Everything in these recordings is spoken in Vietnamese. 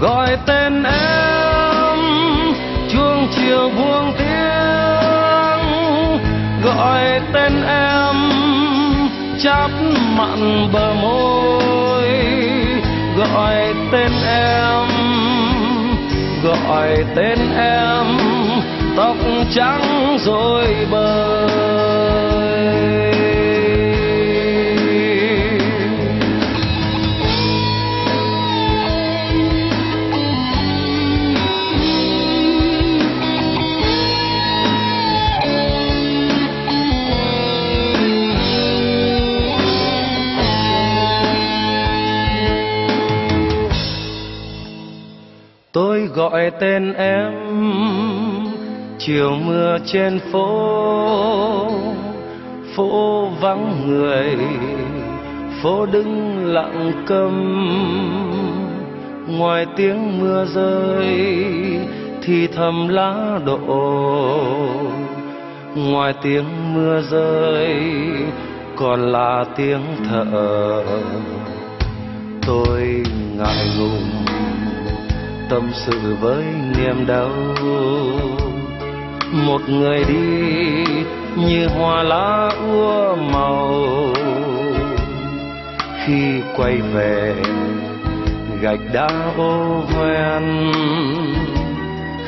gọi tên em, chuông chiều buông tiếng. Gọi tên em, chắp mặn bờ môi. Gọi tên em, gọi tên em, tóc trắng rồi bời. Gọi tên em. Chiều mưa trên phố phố vắng người, phố đứng lặng câm. Ngoài tiếng mưa rơi thì thầm lá đổ. Ngoài tiếng mưa rơi còn là tiếng thở. Tôi ngại ngùng tâm sự với niềm đau. Một người đi như hoa lá úa màu. Khi quay về, gạch đá ô hoen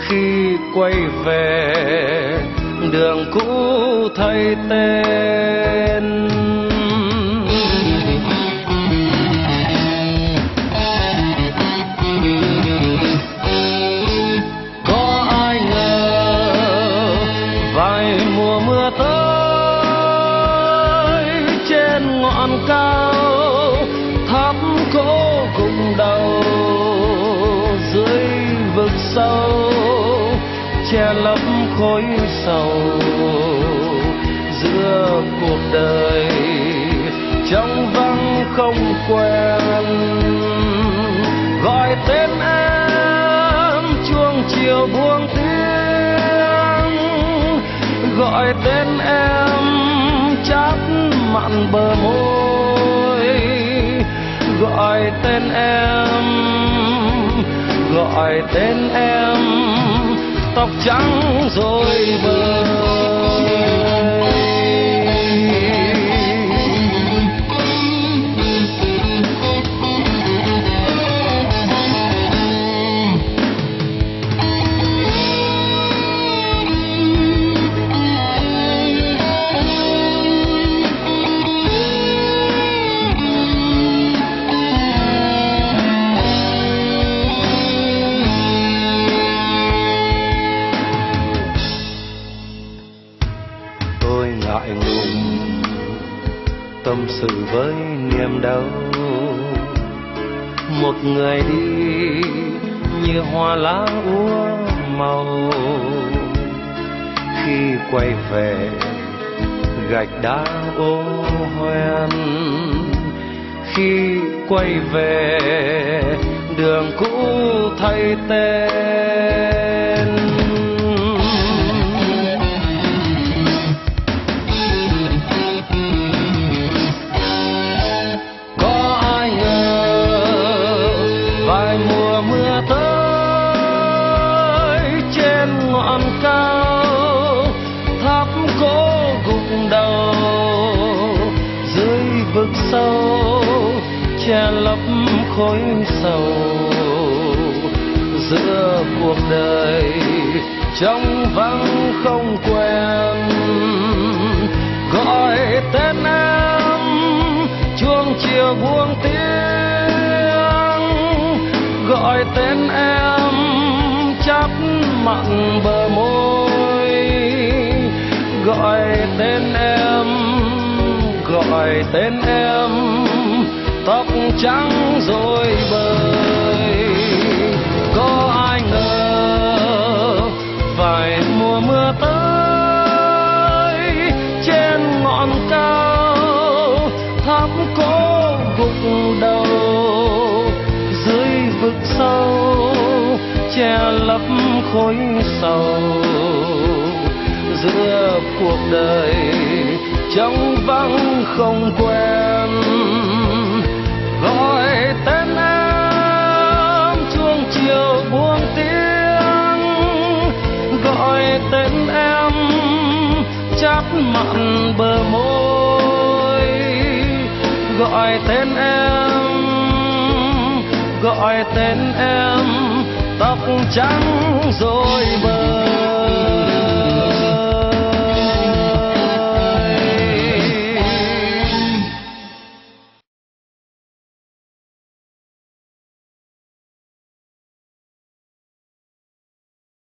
khi quay về, đường cũ thay tên. Ngọn cao, tháp cố cùng đầu, dưới vực sâu, che lấp khối sầu. Giữa cuộc đời trong vắng không quen, gọi tên em chuông chiều buông tiếng. Gọi tên em chát mặn bờ môi gọi tên em gọi tên em tóc trắng rồi bời sự với niềm đau. Một người đi như hoa lá úa màu. Khi quay về, gạch đá ô hoen. Khi quay về, đường cũ thay tên. Vực sâu, che lấp khối sầu. Giữa cuộc đời trong vắng không quen. Gọi tên em, chuông chiều buông tiếng. Gọi tên em, chắp mặn bờ môi. Gọi tên em gọi tên em, tóc trắng rồi bời. Có ai ngờ vài mùa mưa tới, trên ngọn cao tháp cố gục đầu. Dưới vực sâu che lấp khối sầu. Giữa cuộc đời trong vắng không quen, gọi tên em, chuông chiều buông tiếng. Gọi tên em, chắp mặn bờ môi. Gọi tên em, gọi tên em, tóc trắng rồi bờ